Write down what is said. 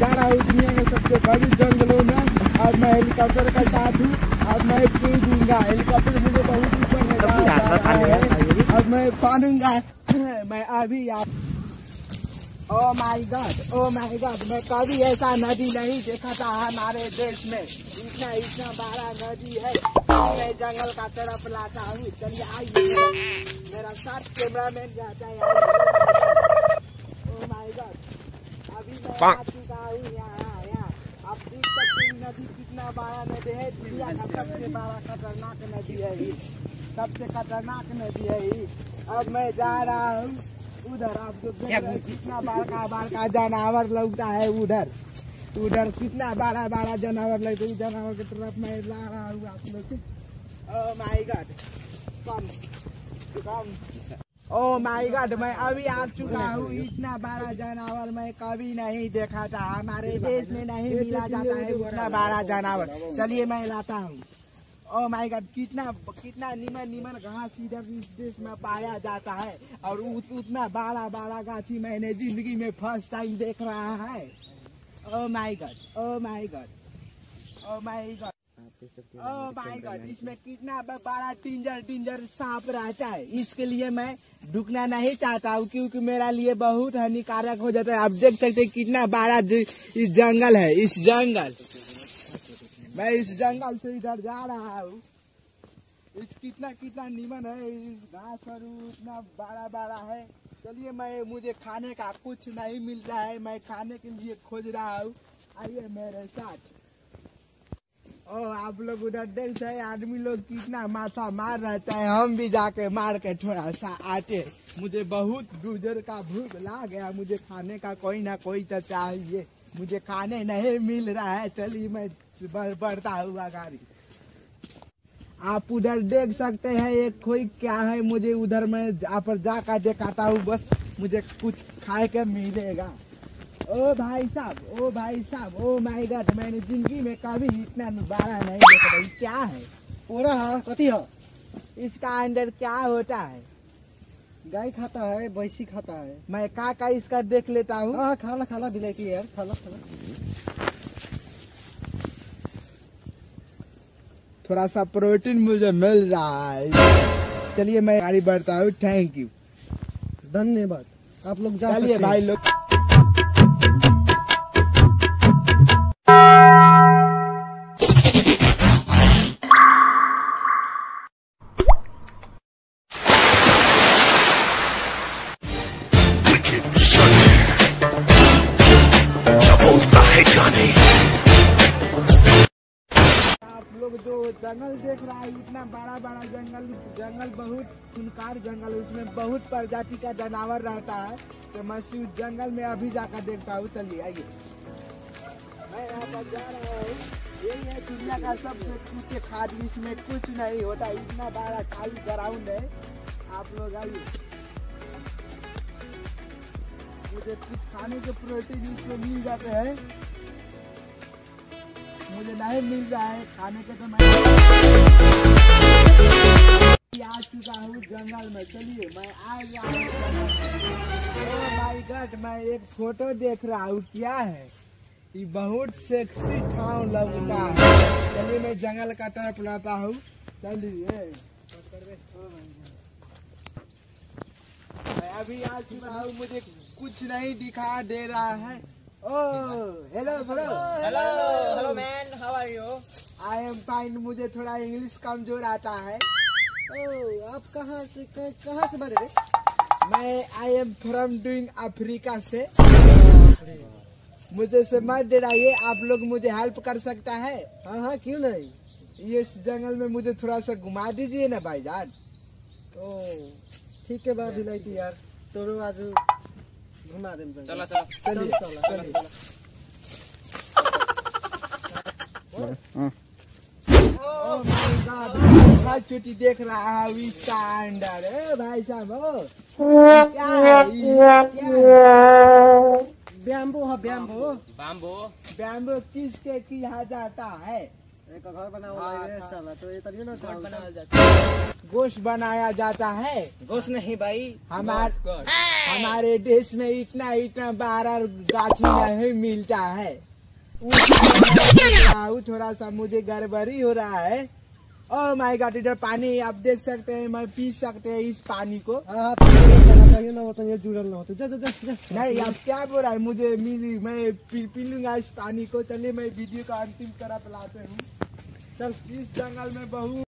जा रहा हूँ दुनिया के सबसे बड़ी जंगलों में अब मैं हेलीकॉप्टर का साथ हूँ। अब मैं कूदूँगा हेलीकॉप्टर मुझे बहुत ऊपर ले जा जा रहा है। अब मैं पानूँगा मैं अभी आप oh my God oh my God मैं कभी ऐसा नदी नहीं देखा था हमारे देश में। इतना इतना बड़ा नदी है। मैं जंगल का तरफ़ लाता हूँ। चलिए आइए। मेरा साथ कैमरा मैन जाता है। ओ माय गॉड अभी मैं सबसे खतरनाक नदी है अब मैं जा रहा हूँ उधर आप जो कितना बड़का बड़का जानवर लगता है उधर उधर कितना बड़ा बड़ा जानवर लगता है जानवर की तरफ़ मैं ला रहा हूँ आप लोग माय गॉड कम कम ओ माय गॉड मैं अभी आ चुका हूँ। इतना बड़ा जानवर मैं कभी नहीं देखा था। हमारे देश में नहीं मिला जाता है उतना बड़ा जानवर। चलिए मैं लाता हूँ। ओ माय गॉड कितना कितना नीमन नीमन घास इधर इस देश में पाया जाता है। और उत, उतना बड़ा बड़ा गाछी मैंने ज़िंदगी में फ़र्स्ट टाइम देख रहा है। ओ my God oh my God oh my God oh my God इसमें कितना बड़ा टिंजर टिंजर सांप रहता है। इसके लिए मैं ढुकना नहीं चाहता हूँ क्योंकि मेरा लिए बहुत हानिकारक हो जाता है। आप देख सकते हैं कितना बड़ा इस जंगल है इस जंगल। मैं इस जंगल से इधर जा रहा हूँ। इस कितना कितना नीमन है घास और इतना बड़ा बड़ा है। चलिए मैं मुझे खाने का कुछ नहीं मिल रहा है। मैं खाने के लिए खोज रहा हूँ। आइए मेरे साथ। ओ आप लोग उधर देख रहे हैं, आदमी लोग कितना माथा मार रहता है। हम भी जाके मार के थोड़ा सा आते मुझे बहुत गुजर का भूख ला गया। मुझे खाने का कोई ना कोई तो चाहिए। मुझे खाने नहीं मिल रहा है। चलिए मैं बढ़ता हुआ गाड़ी। आप उधर देख सकते हैं एक कोई क्या है? मुझे उधर मैं पर जाकर दिखाता हूँ। बस मुझे कुछ खाए के मिलेगा। ओ भाई साहब ओ भाई साहब ओ माय गॉड मैंने ज़िंदगी में कभी इतना बड़ा नहीं देखा। ये क्या है? पूरा है कथी है? इसका अंदर क्या होता है? गाय खाता है भैंसी खाता है। मैं का का इसका देख लेता हूँ। हाँ खाना खाना बिलायती यार खाना खाना। थोड़ा सा प्रोटीन मुझे मिल रहा है। चलिए मैं गाड़ी बढ़ता हूँ थैंक यू धन्यवाद। आप लोग जा चलिए भाई लोग। जंगल देख रहा है, इतना बड़ा बड़ा जंगल जंगल बहुत खूनकार जंगल उसमें बहुत प्रजाति का जानवर रहता है तो मैं उस जंगल में अभी जाकर देखता हूँ, चलिए आइए। मैं यहाँ पर जा रहा हूँ, यही है दुनिया का सबसे ऊँचे खाद इसमें कुछ नहीं होता, इतना बड़ा खाली ग्राउंड है। आप लोग आइए। मुझे कुछ खाने के प्रोटीन इसमें मिल जाते हैं। मुझे नहीं मिल रहा है खाने के तो आ चुका हूँ जंगल में। चलिए मैं आ गया माय गॉड मैं एक फ़ोटो देख रहा हूँ। क्या है? ये बहुत सेक्सी ठाव लगता है। चलिए मैं जंगल का तरफ़ लाता हूँ। चलिए। मैं अभी आ चुका हूँ मुझे कुछ नहीं दिखा दे रहा है। ओ hello hello Hello, am fine मुझे थोड़ा इंग्लिश कमज़ोर आता है। ओ आप कहाँ से कहाँ से बने मैं I am from doing Africa से। मुझे से मत डराइए आप लोग मुझे हेल्प कर सकता है। हाँ हाँ क्यों नहीं? ये इस जंगल में मुझे थोड़ा सा घुमा दीजिए ना भाईजान। ओ ठीक है बा बिलायती यार तोरो आज घुमा देम चलो चलो। चलिए चल, Oh चोटी देख रहा हूँ इसका अंडर भाई साहब क्या है ये? क्या है बैम्बो बैम्बो बैम्बो किसके किया जाता है? एक घर बनाओ रे साला तो ये तनियो ना था। बनाया जाता है। गोश्त बनाया जाता है? गोश्त नहीं भाई। हमार हमारे देश में इतना इतना बारह गाछी नहीं मिलता है। थोड़ा सा मुझे गड़बड़ी हो रहा है। ओ माय गॉड इधर पानी आप देख सकते हैं मैं पी सकते हैं इस पानी को। हाँ हाँ जुड़ल ना होता जा जा जा नहीं आप क्या बोल रहा है? मुझे मिली मैं पी, पी लूँगा इस पानी को। चलिए मैं वीडियो का अंतिम तरफ़ लाते हूँ। चल इस जंगल में बहुत